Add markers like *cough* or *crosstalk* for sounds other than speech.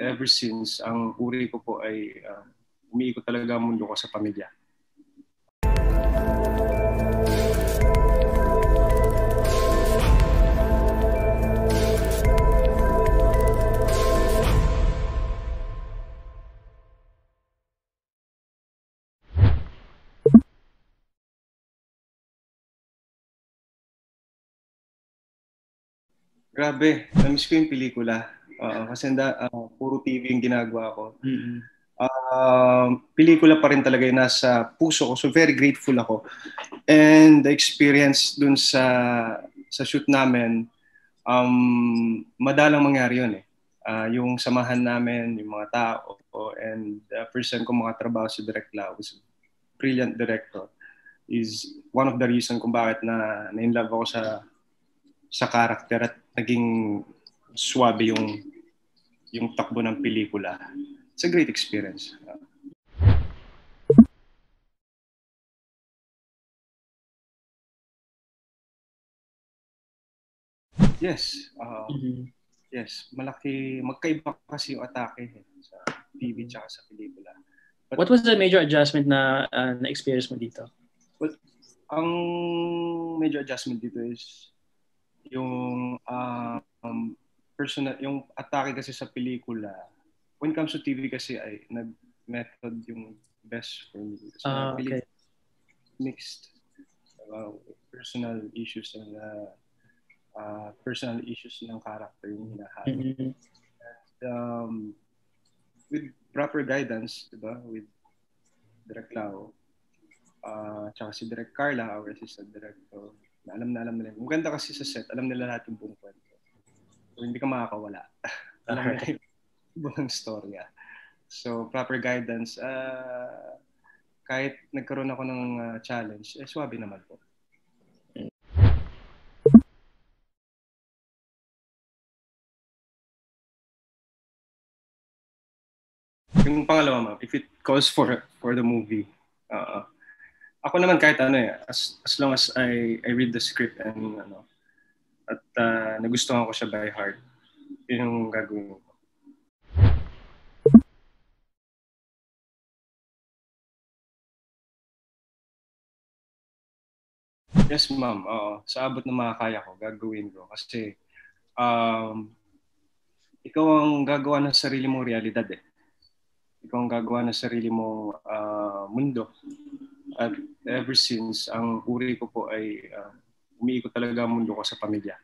ever since, ang uri ko po ay uh, umiikot talaga ang mundo ko sa pamilya. Grabe, namiss ko yung pelikula. Uh, kasi da, uh, puro TV yung ginagawa ko. Mm-hmm. Uh, pelikula pa rin talaga yung nasa puso ko. So very grateful ako. And the experience dun sa sa shoot namin, um, madalang mangyari yun eh. Uh, yung samahan namin, yung mga tao, and the time ko makatrabaho si Direct Lau, was brilliant director, is one of the reason kung bakit na na-inlove ako sa sa karakter at naging swabe yung yung takbo ng pelikula. It's a great experience. Yes. Uh, mm-hmm. Yes. Malaki. Magkaiba kasi yung atake eh, sa TV tsaka sa pelikula. But, What was the major adjustment na uh, na-experience mo dito? Well, ang major adjustment dito is yung um, personal, yung atake kasi sa pelikula, when it comes to TV kasi ay nag-method yung best for me. So, uh, okay. Mixed uh, personal issues and uh, uh, personal issues ng character yung hinahalo. Mm-hmm. And, um, with proper guidance, diba, with Direk Lao, uh, tsaka si Direk Carla, our assistant director, na alam na alam nila. Ang ganda kasi sa set, alam nila lahat yung buong kwento. So, hindi ka makakawala. *laughs* alam nila yung buong storya. So, proper guidance. Uh, kahit nagkaroon ako ng uh, challenge, eh, swabe naman po. Yung pangalawa, ma'am, if it calls for for the movie, uh, ako naman kahit ano eh, as, as long as I, I read the script and ano, at uh, nagustuhan ko siya by heart, yun yung gagawin ko. Yes, ma'am. Oo. Sa abot ng mga kaya ko, gagawin ko. Kasi um, ikaw ang gagawa ng sarili mong realidad eh. Ikaw ang gagawa ng sarili mong uh, mundo at ever since, ang uri ko po ay uh, umiikot talaga ang mundo ko sa pamilya.